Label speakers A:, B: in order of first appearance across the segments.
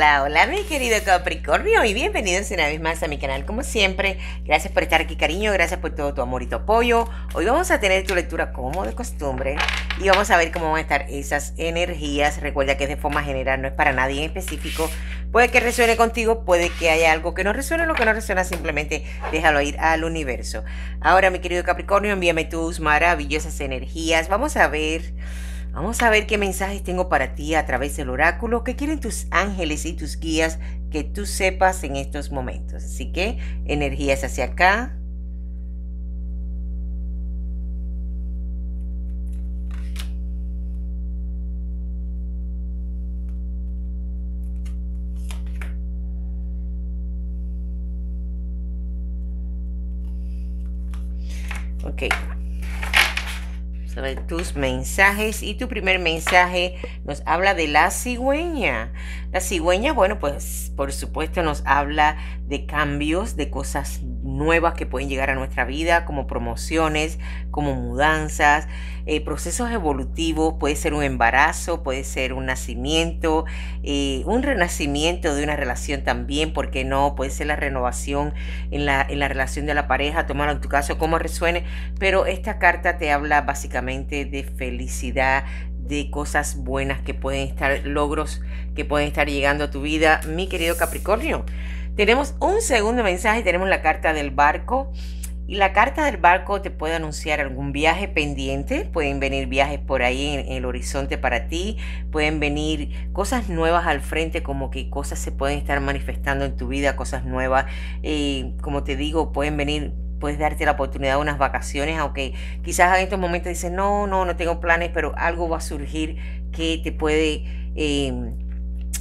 A: Hola, hola mi querido Capricornio y bienvenidos una vez más a mi canal como siempre. Gracias por estar aquí cariño, gracias por todo tu amor y tu apoyo. Hoy vamos a tener tu lectura como de costumbre y vamos a ver cómo van a estar esas energías. Recuerda que es de forma general, no es para nadie en específico. Puede que resuene contigo, puede que haya algo que no resuene, lo que no resuena simplemente déjalo ir al universo. Ahora mi querido Capricornio, envíame tus maravillosas energías. Vamos a ver... Vamos a ver qué mensajes tengo para ti a través del oráculo que quieren tus ángeles y tus guías que tú sepas en estos momentos. Así que energías hacia acá. Ok sobre tus mensajes y tu primer mensaje nos habla de la cigüeña. La cigüeña, bueno, pues por supuesto nos habla de cambios, de cosas nuevas que pueden llegar a nuestra vida, como promociones, como mudanzas, eh, procesos evolutivos, puede ser un embarazo, puede ser un nacimiento, eh, un renacimiento de una relación también, porque no? Puede ser la renovación en la, en la relación de la pareja, tomarlo en tu caso como resuene, pero esta carta te habla básicamente de felicidad, de cosas buenas que pueden estar, logros que pueden estar llegando a tu vida, mi querido Capricornio. Tenemos un segundo mensaje, tenemos la carta del barco. Y la carta del barco te puede anunciar algún viaje pendiente, pueden venir viajes por ahí en, el horizonte para ti, pueden venir cosas nuevas al frente, como que cosas se pueden estar manifestando en tu vida, cosas nuevas. Eh, como te digo, pueden venir puedes darte la oportunidad de unas vacaciones, aunque quizás en estos momentos dices, no, no, no tengo planes, pero algo va a surgir que te puede eh,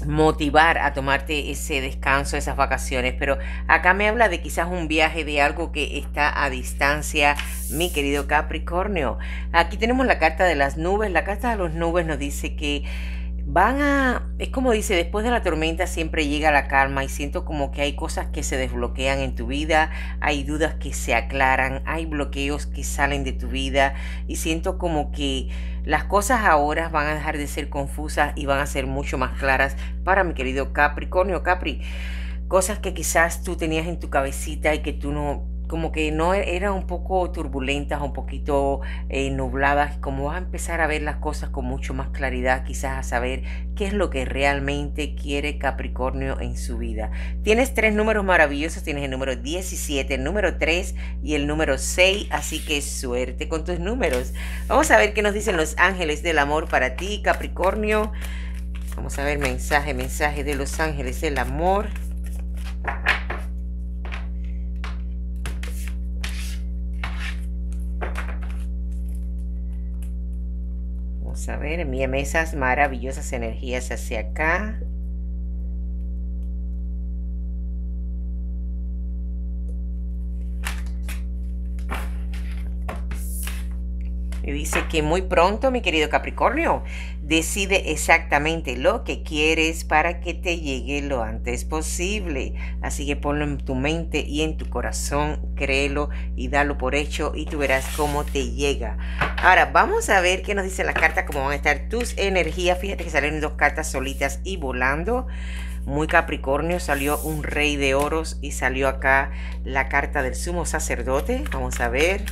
A: motivar a tomarte ese descanso, esas vacaciones. Pero acá me habla de quizás un viaje de algo que está a distancia, mi querido Capricornio. Aquí tenemos la carta de las nubes. La carta de las nubes nos dice que van a, es como dice, después de la tormenta siempre llega la calma y siento como que hay cosas que se desbloquean en tu vida, hay dudas que se aclaran, hay bloqueos que salen de tu vida y siento como que las cosas ahora van a dejar de ser confusas y van a ser mucho más claras para mi querido Capricornio, Capri. Cosas que quizás tú tenías en tu cabecita y que tú no como que no e, eran un poco turbulentas, un poquito eh, nubladas, como vas a empezar a ver las cosas con mucho más claridad, quizás a saber qué es lo que realmente quiere Capricornio en su vida. Tienes tres números maravillosos, tienes el número 17, el número 3 y el número 6, así que suerte con tus números. Vamos a ver qué nos dicen los ángeles del amor para ti, Capricornio. Vamos a ver mensaje, mensaje de los ángeles del amor. A ver, envíame esas maravillosas energías hacia acá. Y dice que muy pronto, mi querido Capricornio, decide exactamente lo que quieres para que te llegue lo antes posible. Así que ponlo en tu mente y en tu corazón, créelo y dalo por hecho y tú verás cómo te llega. Ahora vamos a ver qué nos dice la carta, cómo van a estar tus energías. Fíjate que salen dos cartas solitas y volando muy Capricornio, salió un rey de oros y salió acá la carta del sumo sacerdote. Vamos a ver.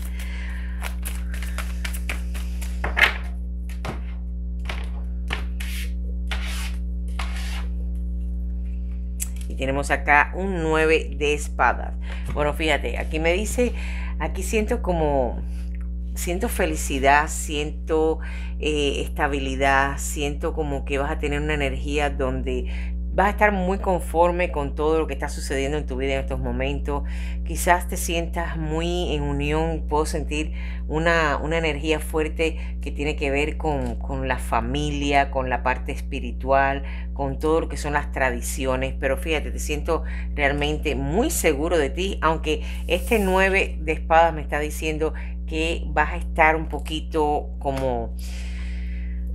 A: Tenemos acá un 9 de espadas. Bueno, fíjate, aquí me dice, aquí siento como, siento felicidad, siento eh, estabilidad, siento como que vas a tener una energía donde vas a estar muy conforme con todo lo que está sucediendo en tu vida en estos momentos. Quizás te sientas muy en unión, puedo sentir una, una energía fuerte que tiene que ver con, con, la familia, con la parte espiritual, con todo lo que son las tradiciones. Pero fíjate, te siento realmente muy seguro de ti, aunque este 9 de espadas me está diciendo que vas a estar un poquito como,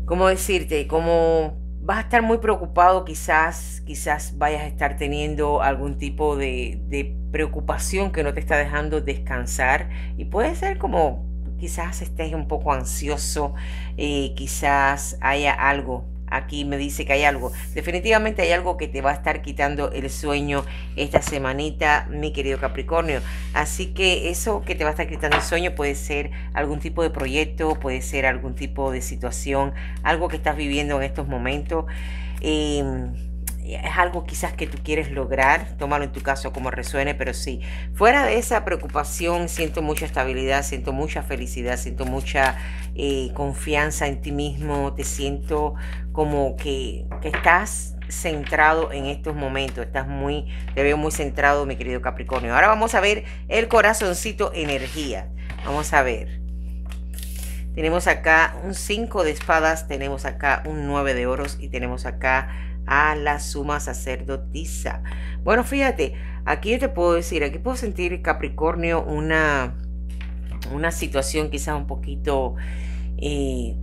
A: ¿cómo decirte? Como vas a estar muy preocupado, quizás, quizás vayas a estar teniendo algún tipo de, preocupación que no te está dejando descansar. Y puede ser como quizás estés un poco ansioso, eh, quizás haya algo aquí me dice que hay algo. Definitivamente hay algo que te va a estar quitando el sueño esta semanita, mi querido Capricornio. Así que eso que te va a estar quitando el sueño puede ser algún tipo de proyecto, puede ser algún tipo de situación, algo que estás viviendo en estos momentos. Em, es algo quizás que tú quieres lograr, tómalo en tu caso como resuene, pero sí, fuera de esa preocupación siento mucha estabilidad, siento mucha felicidad, siento mucha eh, confianza en ti mismo, te siento como que, que estás centrado en estos momentos, estás muy, te veo muy centrado, mi querido Capricornio. Ahora vamos a ver el corazoncito energía. Vamos a ver. Tenemos acá un 5 de espadas, tenemos acá un 9 de oros y tenemos acá a la suma sacerdotisa. Bueno, fíjate, aquí yo te puedo decir, aquí puedo sentir Capricornio una, una situación quizás un poquito eh,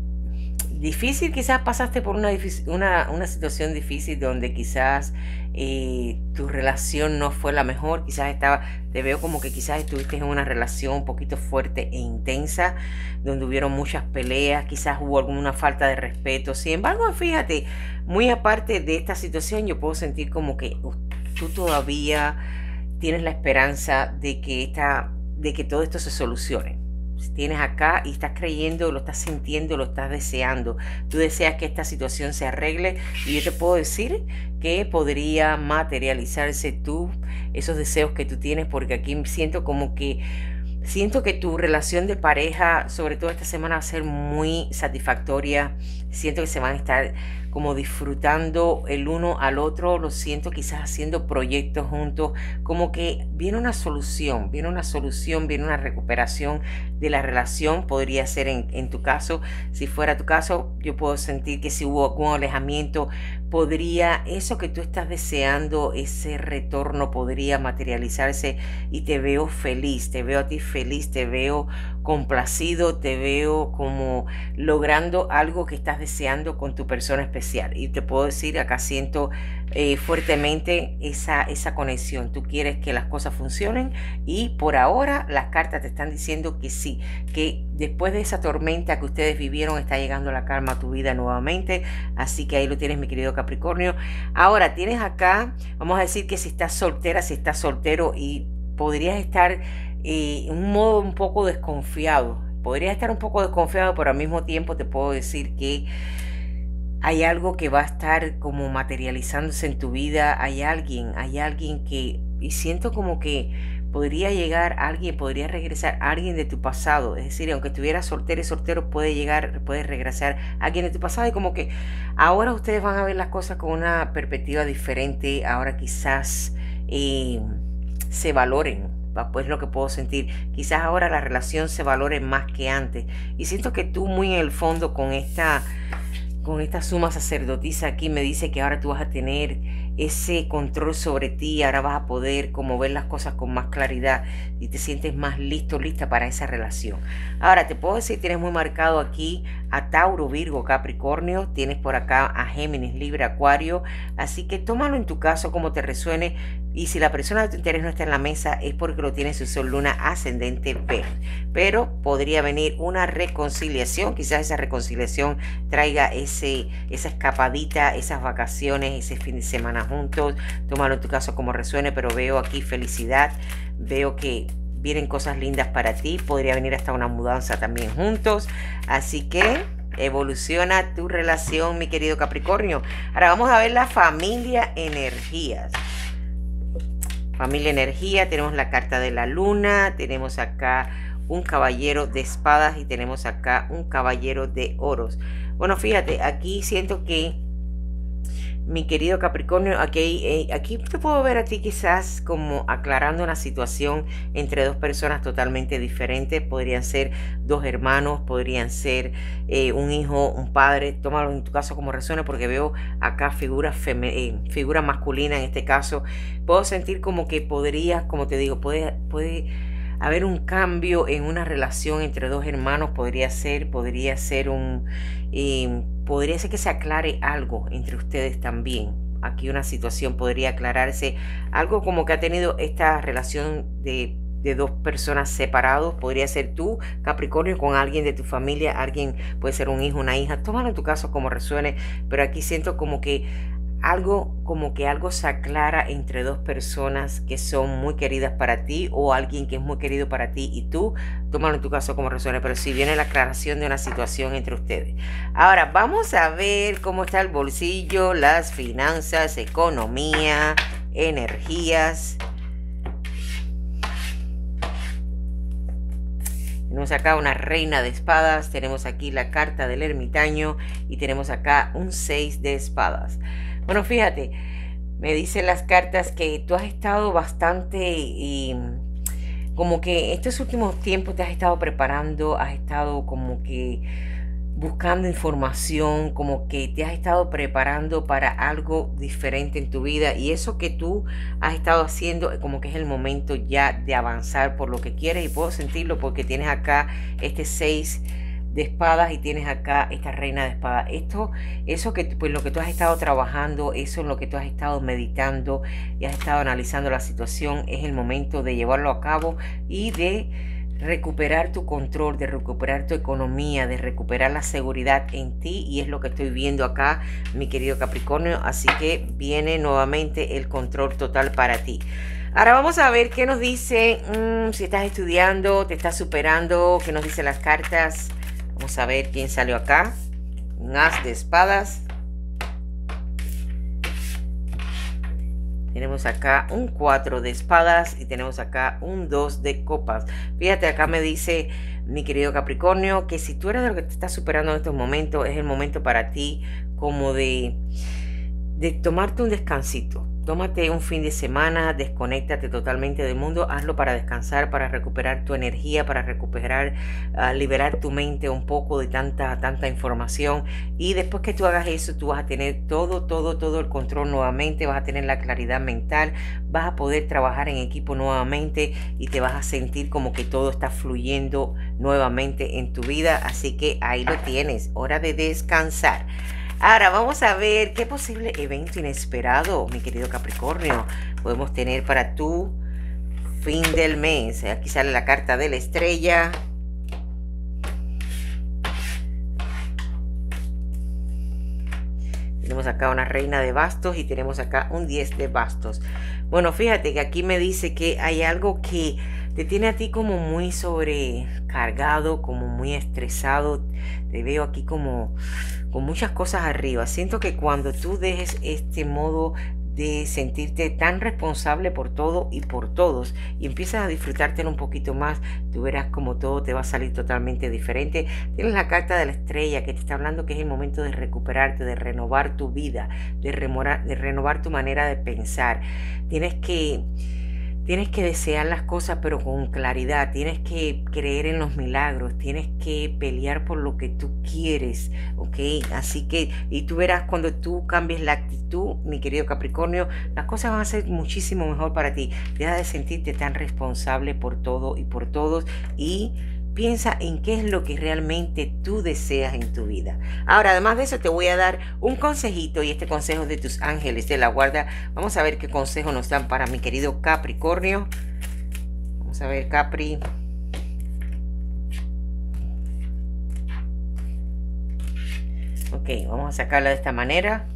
A: difícil, quizás pasaste por una, una, una situación difícil donde quizás eh, tu relación no fue la mejor, quizás estaba, te veo como que quizás estuviste en una relación un poquito fuerte e intensa, donde hubieron muchas peleas, quizás hubo alguna falta de respeto. Sin embargo, fíjate, muy aparte de esta situación, yo puedo sentir como que tú todavía tienes la esperanza de que, esta, de que todo esto se solucione tienes acá y estás creyendo, lo estás sintiendo, lo estás deseando. Tú deseas que esta situación se arregle y yo te puedo decir que podría materializarse tú, esos deseos que tú tienes, porque aquí siento como que Siento que tu relación de pareja, sobre todo esta semana, va a ser muy satisfactoria. Siento que se van a estar como disfrutando el uno al otro. Lo siento quizás haciendo proyectos juntos. Como que viene una solución, viene una solución, viene una recuperación de la relación. Podría ser en, en tu caso. Si fuera tu caso, yo puedo sentir que si hubo algún alejamiento, podría eso que tú estás deseando, ese retorno podría materializarse y te veo feliz, te veo a ti feliz, te veo complacido, te veo como logrando algo que estás deseando con tu persona especial. Y te puedo decir, acá siento eh, fuertemente esa, esa conexión. Tú quieres que las cosas funcionen y por ahora las cartas te están diciendo que sí, que después de esa tormenta que ustedes vivieron está llegando la calma a tu vida nuevamente. Así que ahí lo tienes, mi querido Capricornio. Ahora tienes acá, vamos a decir que si estás soltera, si estás soltero y podrías estar y un modo un poco desconfiado. Podría estar un poco desconfiado, pero al mismo tiempo te puedo decir que hay algo que va a estar como materializándose en tu vida. Hay alguien, hay alguien que, y siento como que podría llegar alguien, podría regresar alguien de tu pasado. Es decir, aunque estuvieras soltero y soltero, puede llegar, puede regresar alguien de tu pasado. Y como que ahora ustedes van a ver las cosas con una perspectiva diferente. Ahora quizás eh, se valoren pues lo que puedo sentir. Quizás ahora la relación se valore más que antes. Y siento que tú muy en el fondo con esta, con esta suma sacerdotisa aquí me dice que ahora tú vas a tener ese control sobre ti, ahora vas a poder como ver las cosas con más claridad y te sientes más listo, lista para esa relación. Ahora te puedo decir, tienes muy marcado aquí a Tauro, Virgo, Capricornio, tienes por acá a Géminis, Libra, Acuario, así que tómalo en tu caso como te resuene y si la persona de tu interés no está en la mesa es porque lo tiene su sol luna ascendente verde. Pero podría venir una reconciliación, quizás esa reconciliación traiga ese, esa escapadita, esas vacaciones, ese fin de semana juntos. Tómalo en tu caso como resuene, pero veo aquí felicidad, veo que vienen cosas lindas para ti, podría venir hasta una mudanza también juntos. Así que evoluciona tu relación, mi querido Capricornio. Ahora vamos a ver la familia energías. Familia energía, tenemos la carta de la luna, tenemos acá un caballero de espadas y tenemos acá un caballero de oros. Bueno, fíjate, aquí siento que mi querido Capricornio, aquí, eh, aquí te puedo ver a ti quizás como aclarando una situación entre dos personas totalmente diferentes. Podrían ser dos hermanos, podrían ser eh, un hijo, un padre. Tómalo en tu caso como resuena porque veo acá figura, eh, figura masculina en este caso. Puedo sentir como que podría, como te digo, puede... puede haber un cambio en una relación entre dos hermanos, podría ser, podría ser un, eh, podría ser que se aclare algo entre ustedes también. Aquí una situación podría aclararse, algo como que ha tenido esta relación de de dos personas separados. Podría ser tú, Capricornio, con alguien de tu familia, alguien puede ser un hijo, una hija. Tómalo en tu caso como resuene, pero aquí siento como que algo como que algo se aclara entre dos personas que son muy queridas para ti o alguien que es muy querido para ti y tú, tómalo en tu caso como resuene, pero si viene la aclaración de una situación entre ustedes. Ahora vamos a ver cómo está el bolsillo, las finanzas, economía, energías. Tenemos acá una reina de espadas, tenemos aquí la carta del ermitaño y tenemos acá un 6 de espadas. Bueno, fíjate, me dicen las cartas que tú has estado bastante y como que estos últimos tiempos te has estado preparando, has estado como que buscando información, como que te has estado preparando para algo diferente en tu vida y eso que tú has estado haciendo como que es el momento ya de avanzar por lo que quieres y puedo sentirlo porque tienes acá este 6 de espadas y tienes acá esta reina de espadas. Esto, eso que pues lo que tú has estado trabajando, eso en lo que tú has estado meditando y has estado analizando la situación, es el momento de llevarlo a cabo y de recuperar tu control, de recuperar tu economía, de recuperar la seguridad en ti y es lo que estoy viendo acá, mi querido Capricornio, así que viene nuevamente el control total para ti. Ahora vamos a ver qué nos dice, mm, si estás estudiando, te estás superando, qué nos dicen las cartas. Vamos a ver quién salió acá. Un as de espadas. Tenemos acá un 4 de espadas y tenemos acá un 2 de copas. Fíjate, acá me dice mi querido Capricornio que si tú eres de lo que te estás superando en estos momentos, es el momento para ti como de, de tomarte un descansito Tómate un fin de semana, desconéctate totalmente del mundo, hazlo para descansar, para recuperar tu energía, para recuperar, ah, liberar tu mente un poco de tanta, tanta información. Y después que tú hagas eso, tú vas a tener todo, todo, todo el control nuevamente, vas a tener la claridad mental, vas a poder trabajar en equipo nuevamente y te vas a sentir como que todo está fluyendo nuevamente en tu vida. Así que ahí lo tienes, hora de descansar. Ahora vamos a ver qué posible evento inesperado, mi querido Capricornio, podemos tener para tu fin del mes. Aquí sale la carta de la estrella. Tenemos acá una reina de bastos y tenemos acá un 10 de bastos. Bueno, fíjate que aquí me dice que hay algo que te tiene a ti como muy sobrecargado, como muy estresado. Te veo aquí como con muchas cosas arriba. Siento que cuando tú dejes este modo de sentirte tan responsable por todo y por todos y empiezas a disfrutártelo un poquito más, tú verás como todo te va a salir totalmente diferente. Tienes la carta de la estrella que te está hablando que es el momento de recuperarte, de renovar tu vida, de, de renovar tu manera de pensar. Tienes que Tienes que desear las cosas pero con claridad, tienes que creer en los milagros, tienes que pelear por lo que tú quieres, ¿ok? Así que, y tú verás cuando tú cambies la actitud, mi querido Capricornio, las cosas van a ser muchísimo mejor para ti. Deja de sentirte tan responsable por todo y por todos y Piensa en qué es lo que realmente tú deseas en tu vida. Ahora, además de eso, te voy a dar un consejito y este consejo de tus ángeles de la guarda. Vamos a ver qué consejo nos dan para mi querido Capricornio. Vamos a ver, Capri. Ok, vamos a sacarla de esta manera.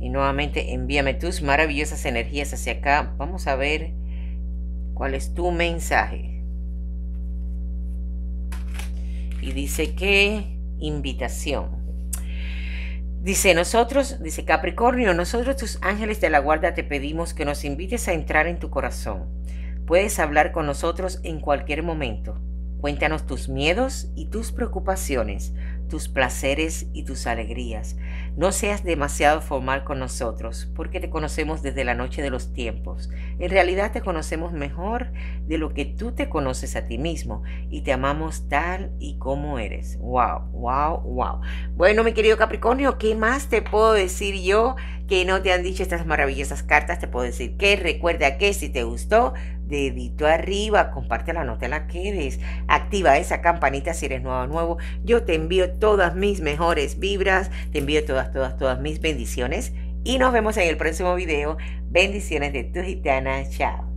A: Y nuevamente envíame tus maravillosas energías hacia acá. Vamos a ver ¿Cuál es tu mensaje? Y dice que invitación. Dice nosotros, dice Capricornio, nosotros tus ángeles de la guarda te pedimos que nos invites a entrar en tu corazón. Puedes hablar con nosotros en cualquier momento. Cuéntanos tus miedos y tus preocupaciones tus placeres y tus alegrías. No seas demasiado formal con nosotros, porque te conocemos desde la noche de los tiempos. En realidad te conocemos mejor de lo que tú te conoces a ti mismo y te amamos tal y como eres. Wow, wow, wow. Bueno, mi querido Capricornio, ¿qué más te puedo decir yo que no te han dicho estas maravillosas cartas? Te puedo decir que recuerda que si te gustó, dedito arriba, compártela, no te la quedes, activa esa campanita si eres nuevo nuevo. Yo te envío todas mis mejores vibras, te envío todas, todas, todas mis bendiciones y nos vemos en el próximo video. Bendiciones de tu gitana. Chao.